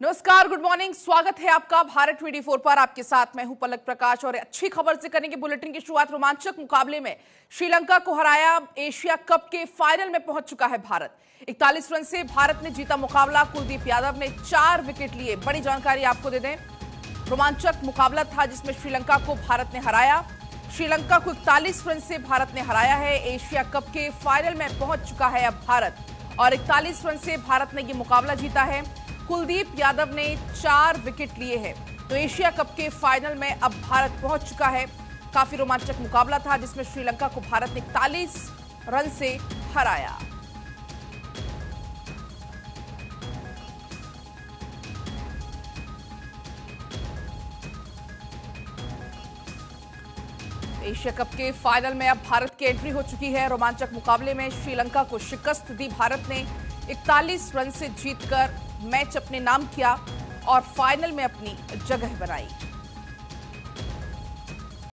नमस्कार good morning स्वागत है आपका भारत 24 पर। आपके साथ मैं हूँ पलक प्रकाश और अच्छी खबर से करेंगे बुलेटिन की शुरुआत रोमांचक मुकाबले में। श्रीलंका को हराया एशिया कप के फाइनल में पहुँच चुका है भारत। इकतालीस रन से भारत ने जीता मुकाबला। कुलदीप यादव ने चार विकेट लिए। बड़ी जानकारी आपको दे दें। रोमांचक मुकाबला था जिसमें श्रीलंका को भारत ने हराया। श्रीलंका को इकतालीस रन से भारत ने हराया है। एशिया कप के फाइनल में पहुँच चुका है अब भारत। और इकतालीस रन से भारत ने यह मुकाबला जीता है। कुलदीप यादव ने चार विकेट लिए हैं। तो एशिया कप के फाइनल में अब भारत पहुँच चुका है। काफ़ी रोमांचक मुकाबला था, जिसमें श्रीलंका को भारत ने इकतालीस रन से हराया। एशिया कप के फाइनल में अब भारत की एंट्री हो चुकी है। रोमांचक मुकाबले में श्रीलंका को शिकस्त दी भारत ने। 41 रन से जीतकर मैच अपने नाम किया और फाइनल में अपनी जगह बनाई।